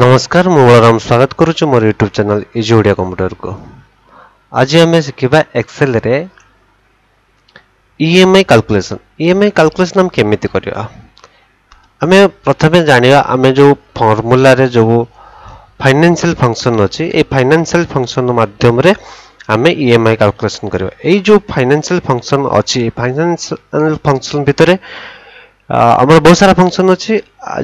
ନମସ୍କାର ମୁଁ ବଳରାମ ସ୍ୱାଗତ କରୁଛି ମୋର ୟୁଟ୍ୟୁବ୍ ଚ୍ୟାନେଲ୍ ଇଜି ଓଡ଼ିଆ କମ୍ପ୍ୟୁଟରକୁ ଆଜି ଆମେ ଶିଖିବା ଏକ୍ସେଲ୍ରେ E M I calculation E M I calculation ଆମେ କେମିତି କରିବା ଆମେ ପ୍ରଥମେ ଜାଣିବା ଆମେ ଯେଉଁ ଫର୍ମୁଲାରେ ଯେଉଁ ଫାଇନାନ୍ସିଆଲ୍ ଫଙ୍କସନ୍ ଅଛି ଏଇ ଫାଇନାନ୍ସିଆଲ୍ ଫଙ୍କସନ୍ ମାଧ୍ୟମରେ ଆମେ ଇ ଏମ୍ ଆଇ କାଲକୁଲେସନ୍ କରିବା ଏଇ ଯେଉଁ ଫାଇନାନ୍ସିଆଲ୍ ଫଙ୍କସନ୍ ଅଛି ଫାଇନାନ୍ସିଆଲ୍ ଫଙ୍କସନ୍ ଭିତରେ ଆମର ବହୁତ ସାରା ଫଙ୍କସନ୍ ଅଛି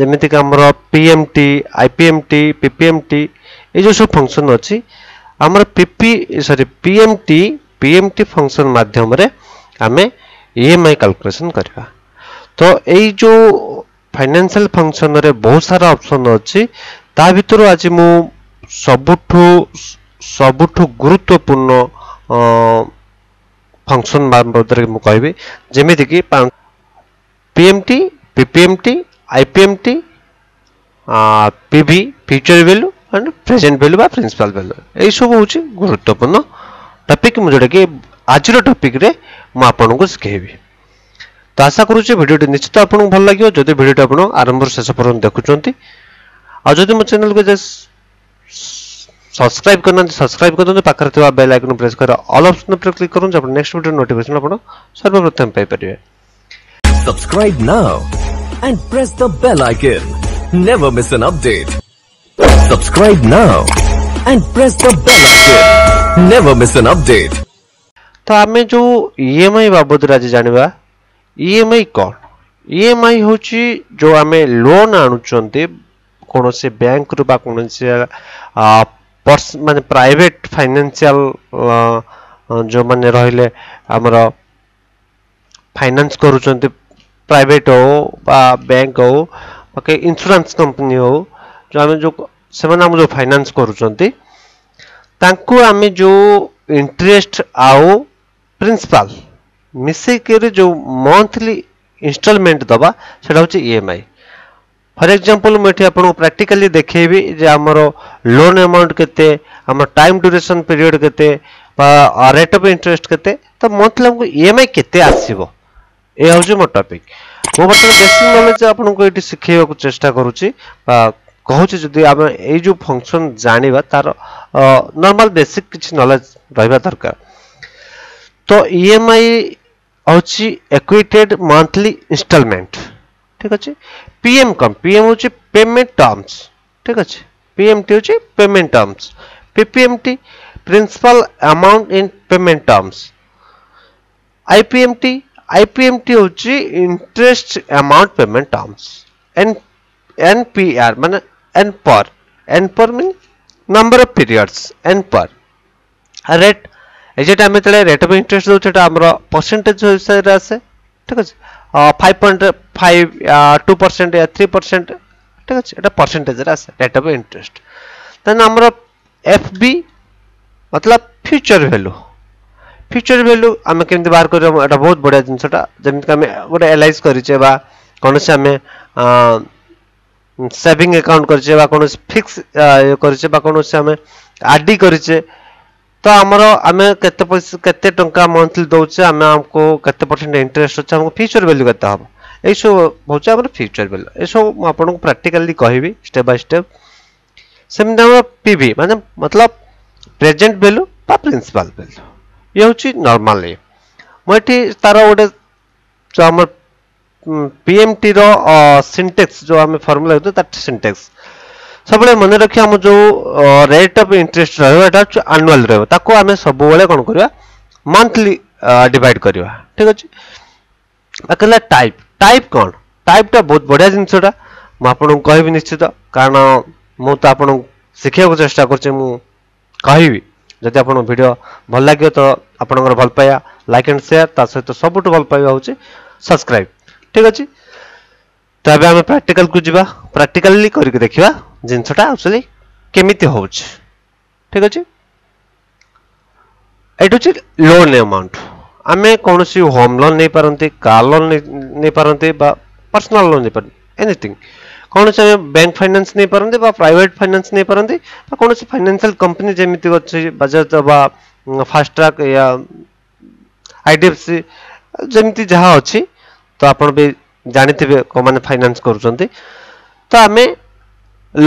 ଯେମିତିକି ଆମର ପିଏମ୍ଟି ଆଇପିଏମ୍ଟି ପିପିଏମ୍ଟି ଏଇ ଯେଉଁ ସବୁ ଫଙ୍କସନ୍ ଅଛି ଆମର PP sorry PMT PMT function ମାଧ୍ୟମରେ ଆମେ ଇଏମ୍ଆଇ କାଲକୁଲେସନ୍ କରିବା ତ ଏଇ ଯେଉଁ ଫାଇନାନ୍ସିଆଲ ଫଙ୍କସନ୍ରେ ବହୁତ ସାରା ଅପସନ୍ ଅଛି ତା ଭିତରୁ ଆଜି ମୁଁ ସବୁଠୁ ସବୁଠୁ ଗୁରୁତ୍ୱପୂର୍ଣ୍ଣ ଫଙ୍କସନ୍ ବାବଦରେ ମୁଁ କହିବି ଯେମିତିକି PMT PPMT IPMT PV future value and present value ବା ପ୍ରିନ୍ସିପାଲ ଭ୍ୟାଲୁ ଏଇସବୁ ହେଉଛି ଗୁରୁତ୍ୱପୂର୍ଣ୍ଣ ଟପିକ୍ ମୁଁ ଯେଉଁଟାକି ଆଜିର ଟପିକ୍ରେ ମୁଁ ଆପଣଙ୍କୁ ଶିଖେଇବି ତ ଆଶା କରୁଛି ଭିଡ଼ିଓଟି ନିଶ୍ଚିତ ଆପଣଙ୍କୁ ଭଲ ଲାଗିବ ଯଦି ଭିଡ଼ିଓଟି ଆପଣ ଆରମ୍ଭରୁ ଶେଷ ପର୍ଯ୍ୟନ୍ତ ଦେଖୁଛନ୍ତି ଆଉ ଯଦି ମୋ ଚ୍ୟାନେଲକୁ ସବସ୍କ୍ରାଇବ୍ କରିନାହାନ୍ତି ସବସ୍କ୍ରାଇବ୍ କରିଦିଅନ୍ତୁ ପାଖରେ ଥିବା ବେଲ୍ ଆଇକନ୍ ପ୍ରେସ୍ କରି ଅଲ୍ ଅପ୍ସନ୍ ଉପରେ କ୍ଲିକ୍ କରନ୍ତୁ ଆପଣ ନେକ୍ସଟ ଭିଡ଼ିଓ ନୋଟିଫିକେସନ୍ ଆପଣ ସର୍ବପ୍ରଥମେ ପାଇପାରିବେ Subscribe now and press the bell icon. Never miss an update. Subscribe now and press the bell icon. Never miss an update. तो आमे जो ईएमआई बाबद राजे जानिबा ईएमआई कोन ईएमआई होची जो आमे लोन आनुचंते कोनोसे बैंक रु बा कोनोसे पर्स माने प्राइवेट फाइनेंशियल जो माने रहिले हमर फाइनेंस करूचंते प्राइवेट हो बैंक हो ओके इन्सुरान्स कंपनी हो जो आम जो से जो फाइनान्स करें जो इंटरेस्ट आउ प्रिंसिपल मिसेकर जो मंथली इनस्टलमेंट दवा से ईएमआई फर एग्जांपल मुझे आपको प्राक्टिकली देखेबी जो आम लोन अमाउंट के टाइम ड्यूरेशन पीरियड के रेट ऑफ इंटरेस्ट के मंथली आमको ईएमआई के ଏ ହେଉଛି ମୋ ଟପିକ୍ ମୁଁ ବର୍ତ୍ତମାନ ବେସିକ୍ ନଲେଜ୍ ଆପଣଙ୍କୁ ଏଠି ଶିଖେଇବାକୁ ଚେଷ୍ଟା କରୁଛି ବା କହୁଛି ଯଦି ଆମେ ଏଇ ଯେଉଁ ଫଙ୍କସନ୍ ଜାଣିବା ତାର ନର୍ମାଲ୍ ବେସିକ୍ କିଛି ନଲେଜ୍ ରହିବା ଦରକାର ତ ଇ ଏମ୍ ଆଇ ହେଉଛି ଏକ୍ୱିଟେଡ୍ ମନ୍ଥଲି ଇନଷ୍ଟଲମେଣ୍ଟ ଠିକ୍ ଅଛି ପି ଏମ୍ କମ୍ ପି ଏମ୍ ହେଉଛି ପେମେଣ୍ଟ ଟର୍ମସ୍ ଠିକ୍ ଅଛି ପି ଏମ୍ ଟି ହେଉଛି payment terms P P M T principal amount in payment terms I P M T IPMT হচ্ছে interest amount payment terms N NPR মানে N per N per mean number of periods N per rate যেটা আমি তাহলে rate of interest দেউছে এটা আমার percentage হিসাবে আসে ঠিক আছে 5.5 2% या 3% ঠিক আছে এটা পার্সেন্টেজ এর আসে রেট অফ ইন্টারেস্ট দেন আমরা FB मतलब फ्यूचर वैल्यू ଫିଚର ଭ୍ୟାଲ୍ୟୁ ଆମେ କେମିତି ବାହାର କରିବା ଏଇଟା ବହୁତ ବଢ଼ିଆ ଜିନିଷଟା ଯେମିତିକି ଆମେ ଗୋଟେ ଏଲାଇଜ୍ କରିଛେ ବା କୌଣସି ଆମେ ସେଭିଂ ଆକାଉଣ୍ଟ କରିଛେ ବା କୌଣସି ଫିକ୍ସ କରିଛେ ବା କୌଣସି ଆମେ ଆର୍ଡି କରିଛେ ତ ଆମର ଆମେ କେତେ ପଇସା କେତେ ଟଙ୍କା ମନ୍ଥଲି ଦେଉଛେ ଆମେ ଆମକୁ କେତେ ପରସେଣ୍ଟ ଇଣ୍ଟରେଷ୍ଟ ଅଛି ଆମକୁ ଫ୍ୟୁଚର ଭ୍ୟାଲ୍ୟୁ କେତେ ହେବ ଏଇସବୁ ହେଉଛି ଆମର ଫ୍ୟୁଚର ଭ୍ୟାଲ୍ୟୁ ଏସବୁ ମୁଁ ଆପଣଙ୍କୁ ପ୍ରାକ୍ଟିକାଲି କହିବି ଷ୍ଟେପ୍ ବାଇ ଷ୍ଟେପ୍ ସେମିତି ଆମର ପି ଭି ମାନେ ମତଲବ ପ୍ରେଜେଣ୍ଟ ଭ୍ୟାଲ୍ୟୁ ବା ପ୍ରିନ୍ସିପାଲ ଭ୍ୟାଲ୍ୟୁ ये हूँ नर्माल मुझे तार गोटे जो आम पी एम टी रिंटेक्स जो आम फर्मुला सिंटेक्स सब मन रखिए आम जो रेट अफ इंटरेस्ट रहा आनुआल रोक आम सब कौन करवा मंथली डिवाइड कर ठीक अच्छे बाकी है टाइप टाइप कौन टाइपटा बहुत बढ़िया जिनसा मुझे कहबी निश्चित कारण मुझे आपको शिखा कर जदि आपको भिड भल लगे तो आपंकर भलपाइवा लाइक एंड सेयार सहित सब भल पाइबा हूँ सब्सक्राइब ठीक अच्छे तो अभी आम प्राक्टिकाल को जी प्राक्टिकाली कर देखा जिनसटा एक्चुअली केमी हो ठीक अच्छे ये लोन एमाउंट आम कौन होम लोन नहीं पारती कार लोन नहीं पारती पर्सनाल लोन नहीं पार एनिथिंग कौन से बैंक फाइनान्स नहीं पारे प्राइट फाइनान्स नहीं पारती कौन से फाइनान्सीआल कंपनी जमी अच्छे बजाज बा फास्ट्राक या आई डी एफ सी जमी जहाँ अच्छी तो आप भी जानी कौन मैंने फाइनान्स करुँच तो आम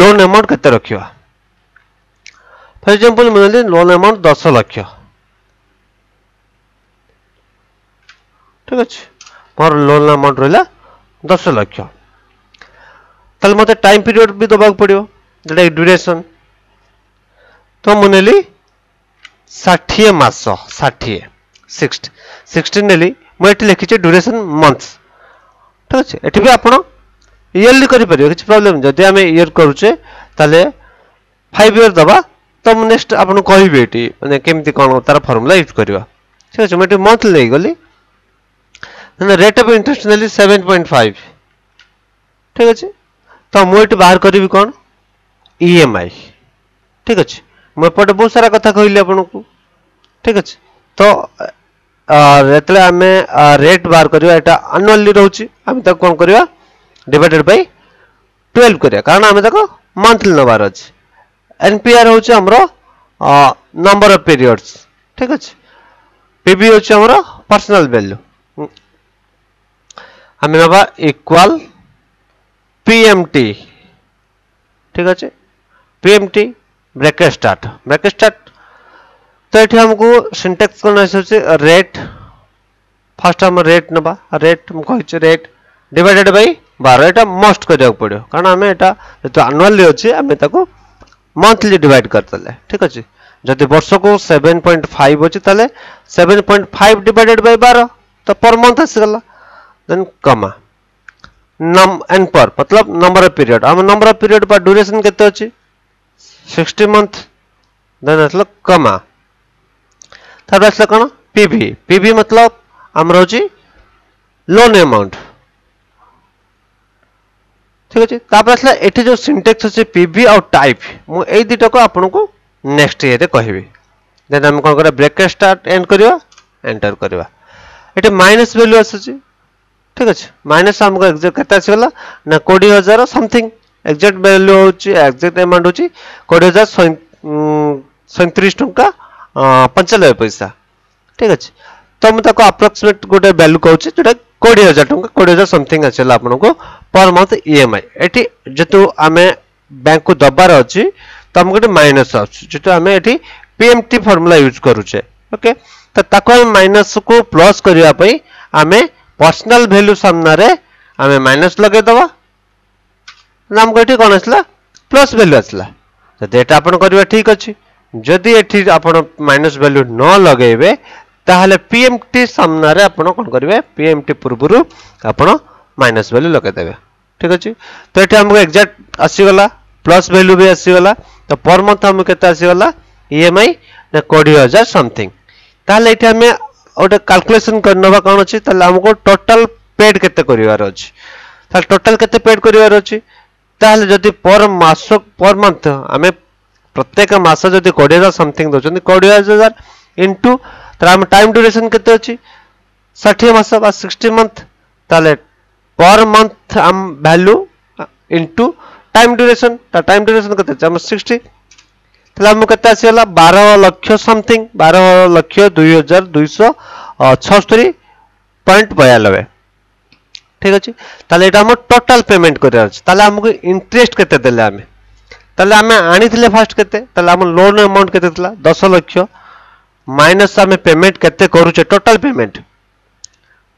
लोन आमाउंट के रखा फर एक्जामपल मुझे लोन आमाउंट दस लक्ष ठीक अच्छे मोर लोन आमाउंट रहा दस लक्ष ତାହେଲେ ମୋତେ ଟାଇମ୍ ପିରିୟଡ଼ ବି ଦେବାକୁ ପଡ଼ିବ ଯେଉଁଟାକି ଡ୍ୟୁରେସନ୍ ତ ମୁଁ ନେଲି ଷାଠିଏ ମାସ ଷାଠିଏ ସିକ୍ସଟି ସିକ୍ସଟି ନେଲି ମୁଁ ଏଠି ଲେଖିଛି ଡ୍ୟୁରେସନ୍ ମନ୍ଥ ଠିକ୍ ଅଛି ଏଠି ବି ଆପଣ ଇୟର୍ଲି କରିପାରିବେ କିଛି ପ୍ରୋବ୍ଲେମ୍ ଯଦି ଆମେ ଇୟର୍ କରୁଛେ ତାହେଲେ ଫାଇଭ୍ ଇୟର୍ ଦେବା ତ ମୁଁ ନେକ୍ସଟ ଆପଣଙ୍କୁ କହିବି ଏଠି ମାନେ କେମିତି କ'ଣ ତାର ଫର୍ମୁଲା ୟୁଜ୍ କରିବା ଠିକ୍ ଅଛି ମୁଁ ଏଠି ମନ୍ଥ ନେଇଗଲି ରେଟ୍ ଅଫ୍ ଇଣ୍ଟରେଷ୍ଟ ନେଲି ସେଭେନ୍ ପଏଣ୍ଟ ଫାଇଭ୍ ଠିକ୍ ଅଛି तो मुझे बाहर करी कौन इम आई ठीक अच्छे मुझे बहुत सारा कथा कहली आपन को ठीक अच्छे तो जो आम रेट बाहर करवाटा आनुआली रोचे आम कौन करवा डिडेड बै ट्वेल्व करा कारण आम मंथली नवार अच्छे एनपीआर हूँ आमर नंबर अफ पीरियड्स ठीक अच्छे पीबी हूँ आमर पर्सनल वैल्यू आम नवा इक्वाल পিএমটি ঠিক আছে PMT bracket start bracket start তো এটি আমাকে সিনট্যাক্স কোন আসছে রেট ফার্স্ট আমরা রেট নেবা রেট মু কইছে রেট ডিভাইডেড বাই 12 এটা মোস্ট করিয়া পড়িও কারণ আমি এটা যেহেতু আনুয়ালি আছে আমি তাকে মন্থলি ডিভাইড করতেলে ঠিক আছে যদি বর্ষকু সেভেন পয়েন্ট ফাইভ অছি তাহলে seven point five divided by বার তো পর মন্থ আসিগলা দেন কমা नम मतलब एन पर तो मतलब नंबर ऑफ पीरियड आम नंबर ऑफ पीरियड पर ड्यूरेशन केते अछि 60 मंथ देन असला कमा तापर असला कोन पीवी पीवी मतलब आमर होछि लोन अमाउंट ठीक अच्छे तापर असला एठी जो सिंटेक्स अछि पीवी और टाइप मु एई को आपन को नेक्स्ट इयरे कहबी देन हम कोन करा ब्रेकेट स्टार्ट एंड करवा एंटर करबा एठी माइनस भैल्यू आस ঠিক ଅଛି ମାଇନସ୍ ଆମକୁ ଏକ୍ଜାକ୍ଟ କେତେ ଆସିଗଲା ନା କୋଡ଼ିଏ ହଜାର ସମଥିଙ୍ଗ ଏକ୍ଜାକ୍ଟ ଭ୍ୟାଲ୍ୟୁ ହେଉଛି ଏକ୍ଜାକ୍ଟ ଆମାଉଣ୍ଟ ହେଉଛି କୋଡ଼ିଏ ହଜାର ସଇଁତିରିଶ ଟଙ୍କା ପଞ୍ଚାନବେ ପଇସା ଠିକ୍ ଅଛି ତ ମୁଁ ତାକୁ ଆପ୍ରୋକ୍ସିମେଟ୍ ଗୋଟେ ଭ୍ୟାଲ୍ୟୁ କହୁଛି ଯେଉଁଟା କୋଡ଼ିଏ ହଜାର ଟଙ୍କା କୋଡ଼ିଏ ହଜାର ସମଥିଙ୍ଗ ଆସିଗଲା ଆପଣଙ୍କୁ per month E M I ଏଠି ଯେହେତୁ ଆମେ ବ୍ୟାଙ୍କକୁ ଦେବାର ଅଛି ତ ଆମକୁ ଏଠି ମାଇନସ୍ ଆସୁଛି ଯେହେତୁ ଆମେ ଏଠି P M T formula use କରୁଛେ ଓକେ ତ ତାକୁ ଆମେ ମାଇନସ୍କୁ ପ୍ଲସ୍ କରିବା ପାଇଁ ଆମେ पर्सनाल भैल्यू सामने आम माइनस लगेद आमको ये कौन आसला प्लस भैल्यू आसला जब ये आप ठीक अच्छे जदि ये आप माइनस भैल्यू न लगे ताहले टी सामने आप आपण कोन करबे टी पूर्व आप माइनस भैल्यू लगेदे ठीक अच्छे तो ये आमको एक्जाक्ट आसीगला प्लस भैल्यू भी आसीगला तो पर मंथ हम केता इ एम आई ना हजार समथिंग ताल ये आम ଗୋଟେ କାଲକୁଲେସନ୍ କରିନେବା କ'ଣ ଅଛି ତାହେଲେ ଆମକୁ ଟୋଟାଲ୍ ପେଡ୍ କେତେ କରିବାର ଅଛି ତାହେଲେ ଟୋଟାଲ୍ କେତେ ପେଡ୍ କରିବାର ଅଛି ତାହେଲେ ଯଦି ପର୍ ମାସ ପର୍ ମନ୍ଥ ଆମେ ପ୍ରତ୍ୟେକ ମାସ ଯଦି କୋଡ଼ିଏ ହଜାର ସମଥିଙ୍ଗ ଦେଉଛନ୍ତି କୋଡ଼ିଏ ହଜାର ଇଣ୍ଟୁ ତାହେଲେ ଆମ ଟାଇମ୍ ଡ୍ୟୁରେସନ୍ କେତେ ଅଛି ଷାଠିଏ ମାସ ବା ସିକ୍ସଟି ମନ୍ଥ ତାହେଲେ ପର୍ ମନ୍ଥ ଆମ ଭ୍ୟାଲୁ ଇଣ୍ଟୁ ଟାଇମ୍ ଡ୍ୟୁରେସନ୍ ତା ଟାଇମ୍ ଡ୍ୟୁରେସନ୍ କେତେ ଅଛି ଆମର ସିକ୍ସଟି ତାହେଲେ ଆମକୁ କେତେ ଆସିଗଲା ବାର ଲକ୍ଷ ସମଥିଙ୍ଗ ବାର ଲକ୍ଷ ଦୁଇ ହଜାର ଦୁଇଶହ ଛଅସ୍ତରୀ ପଏଣ୍ଟ ବୟାନବେ ଠିକ୍ ଅଛି ତାହେଲେ ଏଇଟା ଆମର ଟୋଟାଲ ପେମେଣ୍ଟ କରିବାର ଅଛି ତାହେଲେ ଆମକୁ ଇଣ୍ଟରେଷ୍ଟ କେତେ ଦେଲେ ଆମେ ତାହେଲେ ଆମେ ଆଣିଥିଲେ ଫାର୍ଷ୍ଟ କେତେ ତାହେଲେ ଆମ ଲୋନ୍ ଆମାଉଣ୍ଟ କେତେ ଥିଲା ଦଶ ଲକ୍ଷ ମାଇନସ୍ ଆମେ ପେମେଣ୍ଟ କେତେ କରୁଛେ ଟୋଟାଲ ପେମେଣ୍ଟ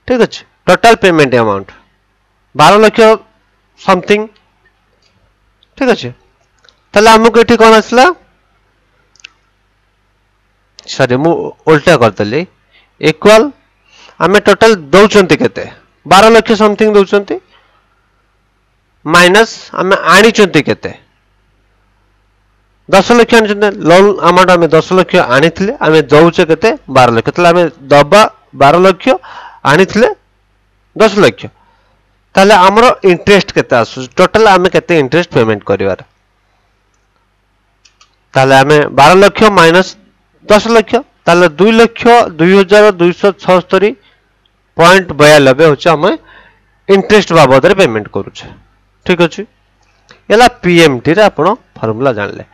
ଠିକ୍ ଅଛି ଟୋଟାଲ ପେମେଣ୍ଟ ଆମାଉଣ୍ଟ ବାର ଲକ୍ଷ ସମଥିଙ୍ଗ ଠିକ୍ ଅଛି ତାହେଲେ ଆମକୁ ଏଠି କ'ଣ ଆସିଲା सरी मुल्टा करदे इक्वाल आम टोटाल दौरान के बार लक्ष समथिंग दौरान माइनस आम आनी के दस लक्ष आनी लोन आमाउंट आम दस लक्ष आनी आम दौचे के बार लक्ष आम दबा बार लक्ष आनी दस लक्ष ताले आमर इंटरेस्ट के टोटाल आम के इंटरेस्ट पेमेंट करें बार लक्ष माइनस দশ লক্ষ তাহলে দুই লক্ষ দুই হাজার দুইশ ছস্তরি পয়েন্ট বয়ানবে হচ্ছে আমি ইন্টরেস্ট বাবদরে পেমেন্ট করুছে ঠিক আছে ହେଲା ପିଏମ୍ଟିରେ ଆପଣ ଫର୍ମୁଲା ଜାଣିଲେ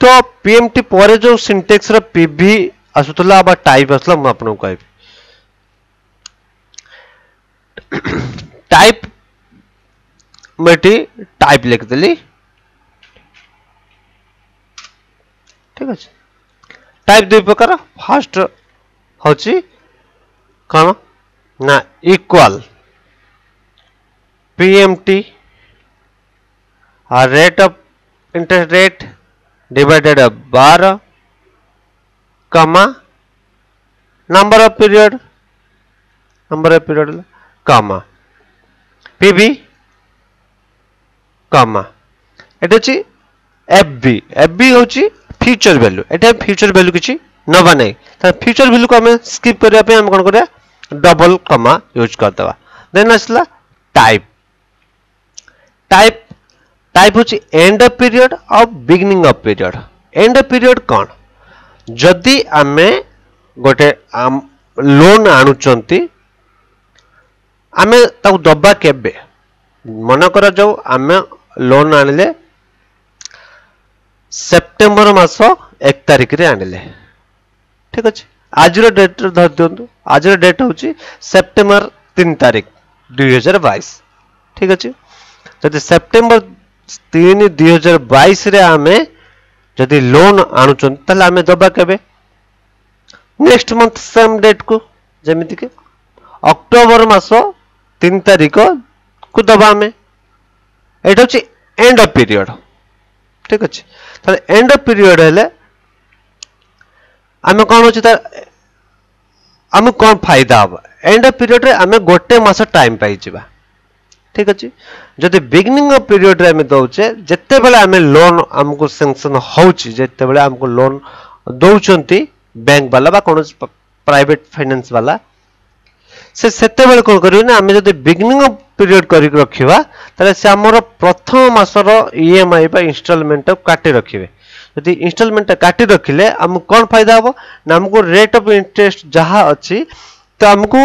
ତ ପିଏମ୍ଟି ପରେ ଯେଉଁ ସିଣ୍ଟେକ୍ସର ପିଭି ଆସୁଥିଲା ବା ଟାଇପ୍ ଆସୁଥିଲା ମୁଁ ଆପଣଙ୍କୁ କହିବି ଟାଇପ୍ ମୁଁ ଏଠି ଟାଇପ୍ ଲେଖିଦେଲି ଠିକ ଅଛି टाइप दुई प्रकार फास्ट हूँ कौन ना equal PMT rate of interest rate divided bar comma number of period number of period comma PV comma ये एफबी एफबी ହେଉଛି ଫ୍ୟୁଚର ଭ୍ୟାଲ୍ୟୁ ଏଟା ଫ୍ୟୁଚର ଭ୍ୟାଲ୍ୟୁ କିଛି ନେବା ନାହିଁ ତ ଫ୍ୟୁଚର ଭ୍ୟାଲ୍ୟୁକୁ ଆମେ ସ୍କିପ୍ କରିବା ପାଇଁ ଆମେ କ'ଣ କରିବା ଡବଲ କମା ୟୁଜ୍ କରିଦେବା ଦେନ୍ ଆସିଲା ଟାଇପ୍ ଟାଇପ୍ ଟାଇପ୍ ହେଉଛି ଏଣ୍ଡ ଅଫ୍ ପିରିୟଡ଼ ଆଉ beginning of period end of period କ'ଣ ଯଦି ଆମେ ଗୋଟେ ଲୋନ୍ ଆଣୁଛନ୍ତି ଆମେ ତାକୁ ଦେବା କେବେ ମନେ କରାଯାଉ ଆମେ ଲୋନ୍ ଆଣିଲେ ସେପ୍ଟେମ୍ବର ମାସ ଏକ ତାରିଖରେ ଆଣିଲେ ଠିକ ଅଛି ଆଜିର ଡେଟ୍ରେ ଧରିଦିଅନ୍ତୁ ଆଜିର ଡେଟ୍ ହେଉଛି ସେପ୍ଟେମ୍ବର ତିନି ତାରିଖ ଦୁଇହଜାର ବାଇଶ ଠିକ ଅଛି ଯଦି ସେପ୍ଟେମ୍ବର ତିନି ଦୁଇହଜାର ବାଇଶରେ ଆମେ ଯଦି ଲୋନ୍ ଆଣୁଛନ୍ତି ତାହେଲେ ଆମେ ଦେବା କେବେ ନେକ୍ସଟ ମନ୍ଥ ସେମ୍ ଡେଟ୍କୁ ଯେମିତିକି ଅକ୍ଟୋବର ମାସ ତିନି ତାରିଖକୁ ଦେବା ଆମେ ଏଇଟା ହେଉଛି ଏଣ୍ଡ ଅଫ୍ ପିରିୟଡ଼ ঠিক আছে তাহলে এন্ড অফ পিরিয়ড হলে আমি কোণ হচ্ছে তার আমি কোণ ফায়দা হব এন্ড অফ পিরিয়ডে আমি গোটে মাস টাইম পাইযা ঠিক আছে যদি বিগিনিং অফ পিরিয়ডে আমি দৌছে যেতবে আমি লোন আমি স্যাংশন হচ্ছে যেতবে আমি লোন দৌঁচ ব্যাঙ্ক বালা বা কোণ প্রাইভেট ফাইনান্স বালা ସେ ସେତେବେଳେ କ'ଣ କରିବେ ନା ଆମେ ଯଦି ବିଗିନିଂ ଅଫ୍ ପିରିୟଡ଼ କରିକି ରଖିବା ତାହେଲେ ସେ ଆମର ପ୍ରଥମ ମାସର ଇ ଏମ୍ ଆଇ ବା ଇନଷ୍ଟଲମେଣ୍ଟଟାକୁ କାଟି ରଖିବେ ଯଦି ଇନଷ୍ଟଲମେଣ୍ଟଟା କାଟି ରଖିଲେ ଆମକୁ କ'ଣ ଫାଇଦା ହେବ ନା ଆମକୁ ରେଟ୍ ଅଫ୍ ଇଣ୍ଟରେଷ୍ଟ ଯାହା ଅଛି ତ ଆମକୁ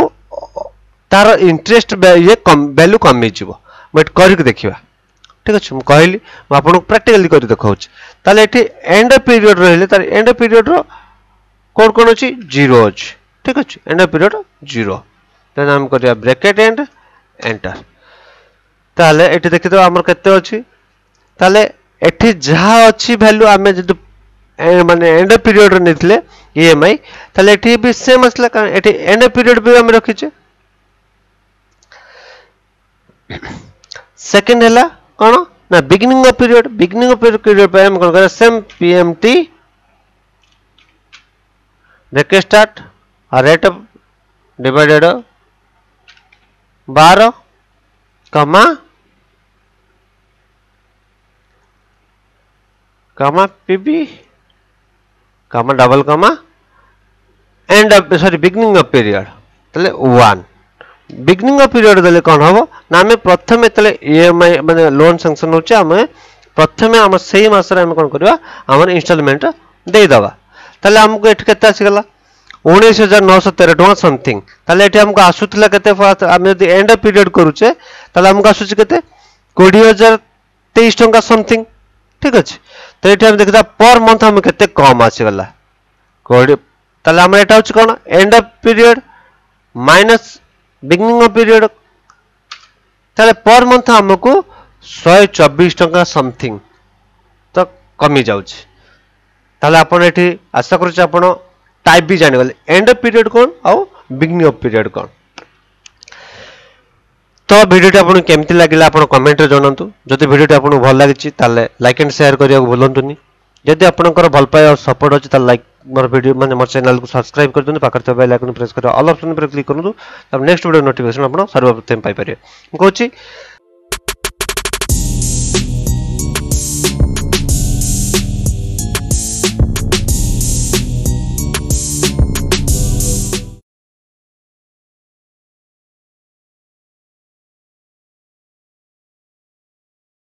ତାର ଇଣ୍ଟରେଷ୍ଟ ଇଏ ଭ୍ୟାଲ୍ୟୁ କମିଯିବ ବଟ୍ କରିକି ଦେଖିବା ঠিক আছে ମୁଁ କହିଲି ମୁଁ ଆପଣଙ୍କୁ ପ୍ରାକ୍ଟିକାଲି କରି ଦେଖାଉଛି ତାହେଲେ ଏଠି ଏଣ୍ଡ ଅଫ୍ ପିରିୟଡ଼ ରହିଲେ ତାର ଏଣ୍ଡ ଅଫ୍ ପିରିୟଡ଼ର କ'ଣ କ'ଣ ଅଛି ଜିରୋ ଅଛି ঠিক আছে এন্ড পিরিয়ড জিরো দেন আমি କରିବା ବ୍ରାକେଟ୍ ଏଣ୍ଡ ଏଣ୍ଟର ତାହେଲେ ଏଠି ଦେଖିଦେବା ଆମର କେତେ ଅଛି ତାହେଲେ ଏଠି ଯାହା ଅଛି ଭ୍ୟାଲ୍ୟୁ ଆମେ ଯଦି ମାନେ ଏଣ୍ଡ ପିରିୟଡ଼ରେ ନେଇଥିଲେ ଇଏମ୍ଆଇ ତାହେଲେ ଏଠି ବି ସେମ୍ ଆସିଲା କାରଣ ଏଠି ଏଣ୍ଡ ପିରିୟଡ଼ ବି ଆମେ ରଖିଛେ ସେକେଣ୍ଡ ହେଲା କ'ଣ ନା beginning of period beginning of period ପାଇଁ ଆମେ କ'ଣ କରିବା same P M T bracket start rate of divided bar comma comma PV comma double comma end of sorry beginning of period तले one beginning of period दले कौन हम ना आम प्रथम तले ईएमआई एम आई लोन सांसन हो प्रथम आम से मस कौन करवा आम इनमेंट देदेबा तेल आमको ये आसगला 19913 ડોલર સમથિંગ તલે એટી હમકો આસુતલા કેતે ફાસ્ટ અમે જો એન્ડ ઓફ પીરિયડ કરુચે તલે હમકો આસુચે કેતે 20023 ડોલર સમથિંગ ઠીક હચ્ તો એટી મે દેખતા પર મન્થ હમે કેતે કોમ આસે વલા કોડ તલે હમરેટા હોચ કોણ end of period minus beginning of period તલે per month હમકો 124 dollar something ત કમી જાઉછે તલે આપણ એટી આશા કરુચે આપણો टाइप भी जानी वाले एंड ऑफ पीरियड कौन आउ बिगनिंग ऑफ पीरियड कौन तो भिडियोटी आपको केमती लगे आप कमेंट रे जनातु जदि भिडियोटी आपको भल ताले लाइक एंड सेयार करा भूलुनि जदि आपंकर भल पाए और सपोर्ट ताले लाइक मोर वीडियो मैंने मोर चैनल को सब्सक्राइब कर पाकर तो बेल आइकन प्रेस कर ऑल ऑप्शन पर क्लिक तब नेक्स्ट वीडियो नोटिफिकेशन आप सर्वप्रथम पाई पाइपर कोची